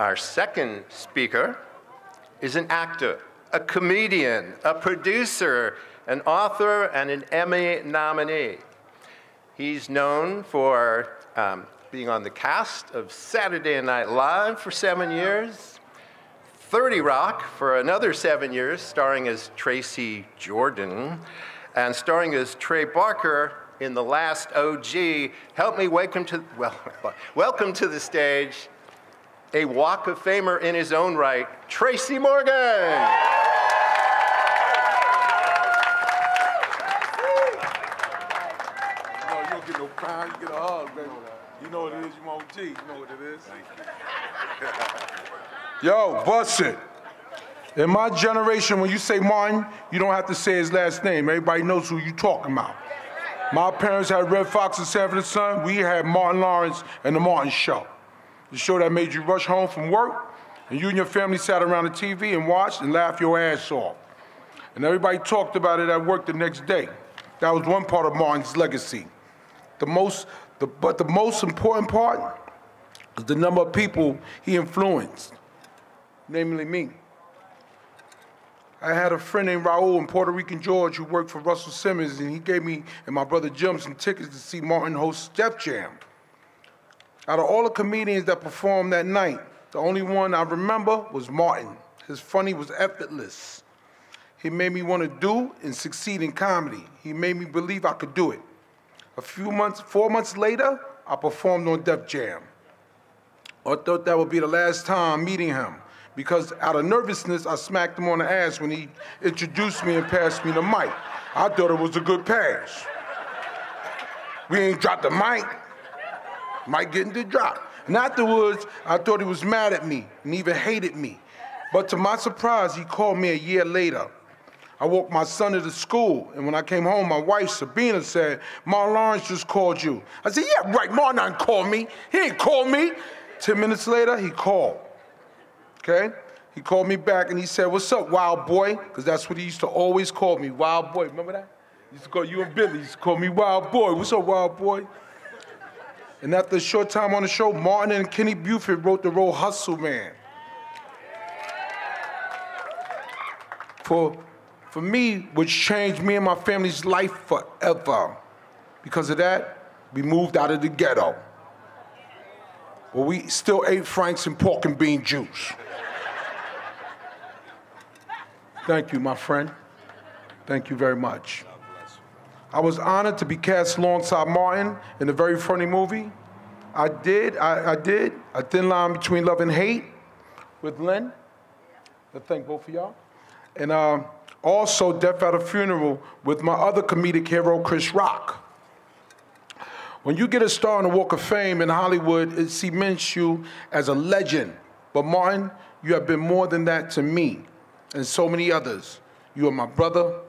Our second speaker is an actor, a comedian, a producer, an author, and an Emmy nominee. He's known for um, being on the cast of Saturday Night Live for seven years, 30 Rock for another seven years, starring as Tracy Jordan, and starring as Trey Barker in The Last OG. Help me welcome to, well, welcome to the stage, a Walk of Famer in his own right, Tracy Morgan. You don't get no crown, you get a hug, baby. You know what it is, you want G, you know what it is. Yo, bust it. In my generation, when you say Martin, you don't have to say his last name. Everybody knows who you're talking about. My parents had Redd Foxx and Sanford and Son. We had Martin Lawrence and The Martin Show the show that made you rush home from work, and you and your family sat around the TV and watched and laughed your ass off. And everybody talked about it at work the next day. That was one part of Martin's legacy. The most, the, but the most important part is the number of people he influenced, namely me. I had a friend named Raul in Puerto Rican George who worked for Russell Simmons, and he gave me and my brother Jim some tickets to see Martin host Def Jam. Out of all the comedians that performed that night, the only one I remember was Martin. His funny was effortless. He made me want to do and succeed in comedy. He made me believe I could do it. A few months, four months later, I performed on Def Jam. I thought that would be the last time meeting him because out of nervousness, I smacked him on the ass when he introduced me and passed me the mic. I thought it was a good pass. We ain't dropped the mic might get into drop. And afterwards, I thought he was mad at me and even hated me. But to my surprise, he called me a year later. I walked my son to the school, and when I came home, my wife, Sabina, said, Martin Lawrence just called you. I said, yeah, right, Martin didn't call me. He ain't called me. Ten minutes later, he called, okay? He called me back and he said, what's up, wild boy? Because that's what he used to always call me, wild boy. Remember that? He used to call you and Billy, he used to call me wild boy. What's up, wild boy? And after a short time on the show, Martin and Kenny Buford wrote the role Hustle Man. For, for me, which changed me and my family's life forever. Because of that, we moved out of the ghetto. But we still ate Franks and pork and bean juice. Thank you, my friend. Thank you very much. I was honored to be cast alongside Martin in a very funny movie. I did, I, I did a thin line between love and hate with Lynn. I thank both of y'all. And uh, also Death at a Funeral with my other comedic hero, Chris Rock. When you get a star on the Walk of Fame in Hollywood, it cements you as a legend. But Martin, you have been more than that to me and so many others. You are my brother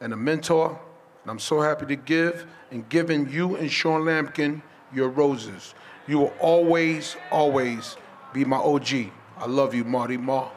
and a mentor and I'm so happy to give and giving you and Sean Lampkin your roses. You will always, always be my OG. I love you, Marty Ma.